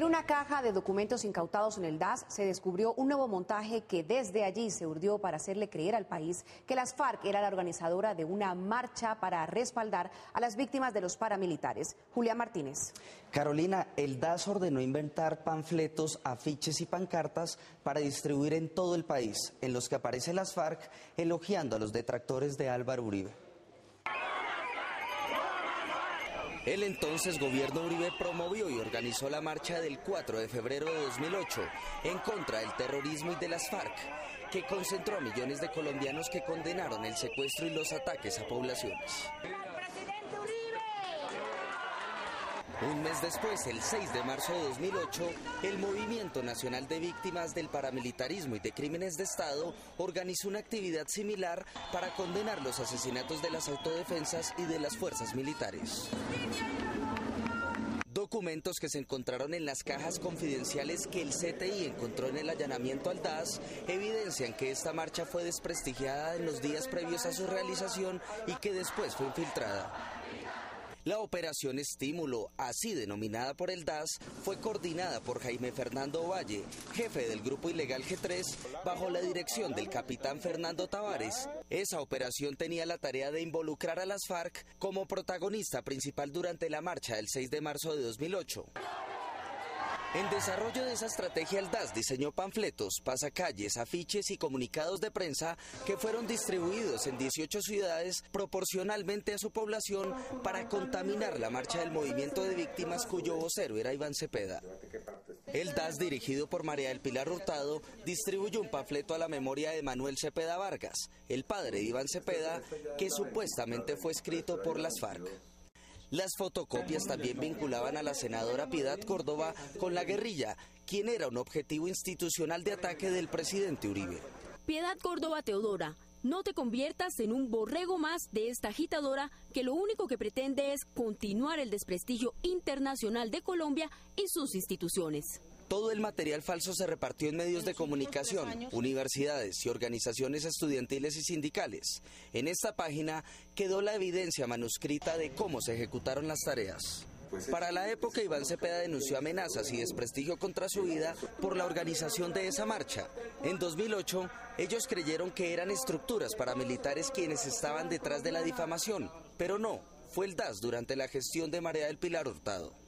En una caja de documentos incautados en el DAS se descubrió un nuevo montaje que desde allí se urdió para hacerle creer al país que las FARC era la organizadora de una marcha para respaldar a las víctimas de los paramilitares. Julia Martínez. Carolina, el DAS ordenó inventar panfletos, afiches y pancartas para distribuir en todo el país, en los que aparecen las FARC elogiando a los detractores de Álvaro Uribe. El entonces gobierno Uribe promovió y organizó la marcha del 4 de febrero de 2008 en contra del terrorismo y de las FARC, que concentró a millones de colombianos que condenaron el secuestro y los ataques a poblaciones. Un mes después, el 6 de marzo de 2008, el Movimiento Nacional de Víctimas del Paramilitarismo y de Crímenes de Estado organizó una actividad similar para condenar los asesinatos de las autodefensas y de las fuerzas militares. Documentos que se encontraron en las cajas confidenciales que el CTI encontró en el allanamiento al DAS evidencian que esta marcha fue desprestigiada en los días previos a su realización y que después fue infiltrada. La operación Estímulo, así denominada por el DAS, fue coordinada por Jaime Fernando Valle, jefe del grupo ilegal G3, bajo la dirección del capitán Fernando Tavares. Esa operación tenía la tarea de involucrar a las FARC como protagonista principal durante la marcha del 6 de marzo de 2008. En desarrollo de esa estrategia, el DAS diseñó panfletos, pasacalles, afiches y comunicados de prensa que fueron distribuidos en 18 ciudades proporcionalmente a su población para contaminar la marcha del movimiento de víctimas cuyo vocero era Iván Cepeda. El DAS, dirigido por María del Pilar Hurtado, distribuyó un panfleto a la memoria de Manuel Cepeda Vargas, el padre de Iván Cepeda, que supuestamente fue escrito por las FARC. Las fotocopias también vinculaban a la senadora Piedad Córdoba con la guerrilla, quien era un objetivo institucional de ataque del presidente Uribe. Piedad Córdoba Teodora, no te conviertas en un borrego más de esta agitadora que lo único que pretende es continuar el desprestigio internacional de Colombia y sus instituciones. Todo el material falso se repartió en medios de comunicación, universidades y organizaciones estudiantiles y sindicales. En esta página quedó la evidencia manuscrita de cómo se ejecutaron las tareas. Para la época, Iván Cepeda denunció amenazas y desprestigio contra su vida por la organización de esa marcha. En 2008, ellos creyeron que eran estructuras paramilitares quienes estaban detrás de la difamación, pero no, fue el DAS durante la gestión de María del Pilar Hurtado.